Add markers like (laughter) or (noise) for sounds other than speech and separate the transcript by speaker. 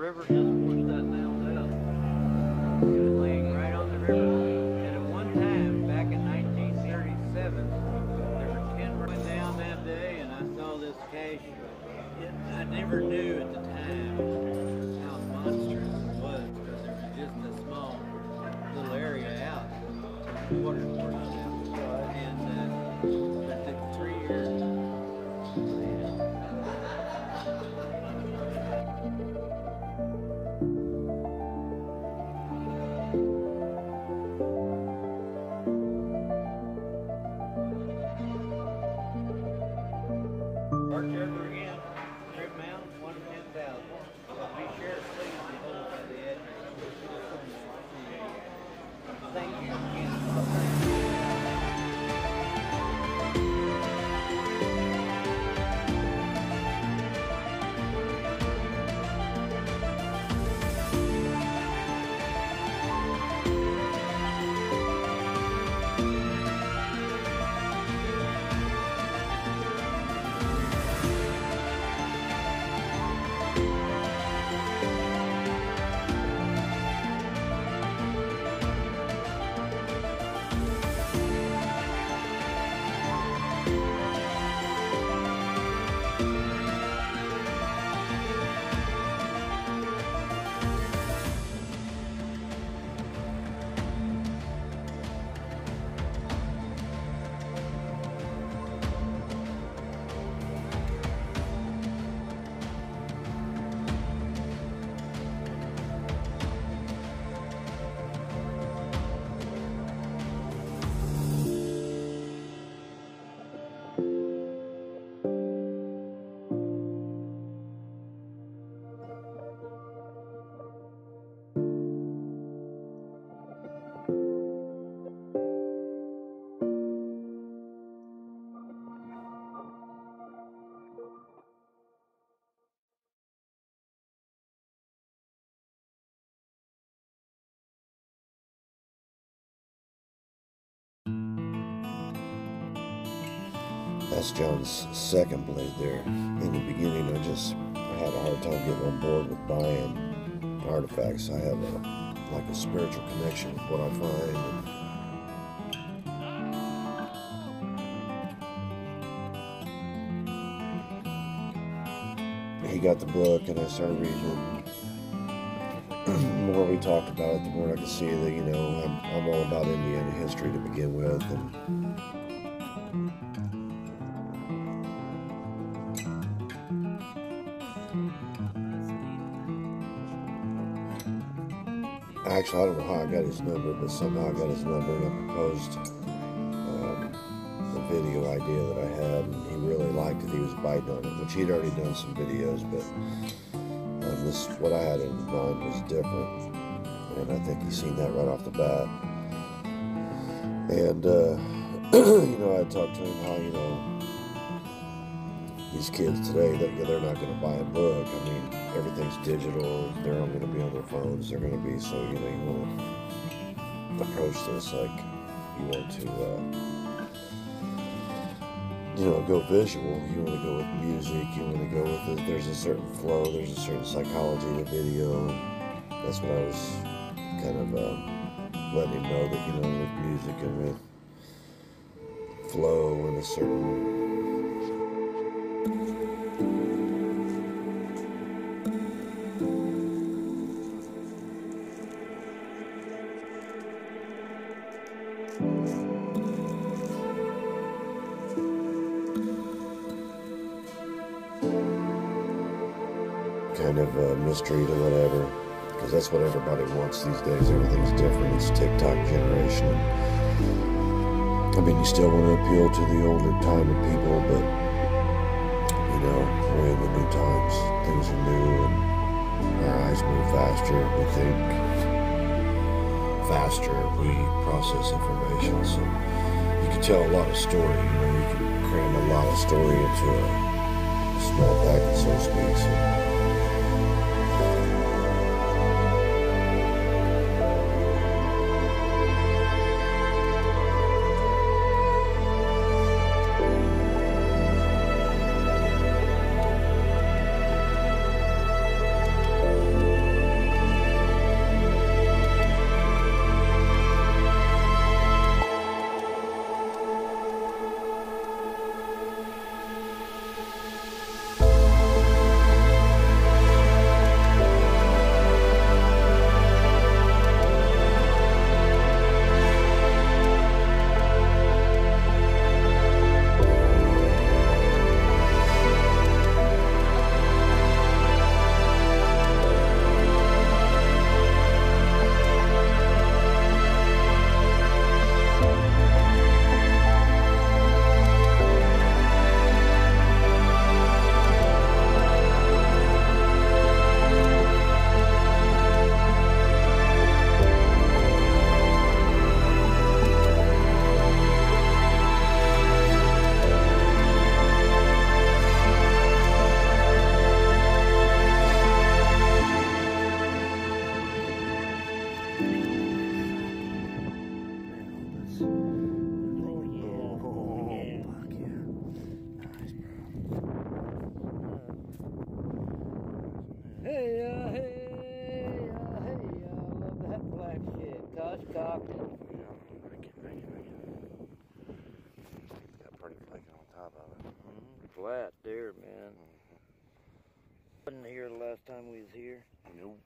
Speaker 1: river doesn't
Speaker 2: That's John's second blade there. In the beginning, I just had a hard time getting on board with buying artifacts. I have a like a spiritual connection with what I find. And he got the book, and I started reading it. (clears throat) the more we talked about it, the more I could see that you know I'm, I'm all about Indiana history to begin with, and Actually, I don't know how I got his number, but somehow I got his number and I proposed um, the video idea that I had, and he really liked it. He was biting on it, which he'd already done some videos, but um, this what I had in mind was different, and I think he's seen that right off the bat. And uh, (clears throat) you know, I talked to him how you know these kids today yeah, they're not going to buy a book. I mean, everything's digital. They're all going to be on their phones. They're going to be so you know you want to approach this like you want to uh, you know go visual. You want to go with music. You want to go with it. There's a certain flow. There's a certain psychology to video. That's what I was kind of um, letting him know that you know with music and with flow and a certain of uh, mystery to whatever, because that's what everybody wants these days. Everything's different. It's TikTok generation. I mean, you still want to appeal to the older time of people, but you know, we're in the new times. Things are new, and our eyes move faster. We think faster. We process information, so you can tell a lot of story. You know, you can cram a lot of story into a small packet, so to speak. So.
Speaker 1: Hey, uh, hey, uh, hey, uh, love that black shit. Gosh, cocked it.
Speaker 2: Yeah, make it, make it, make it. Got pretty flaking on top of it.
Speaker 1: Flat there, man. Wasn't here the last time we was here.
Speaker 2: Nope.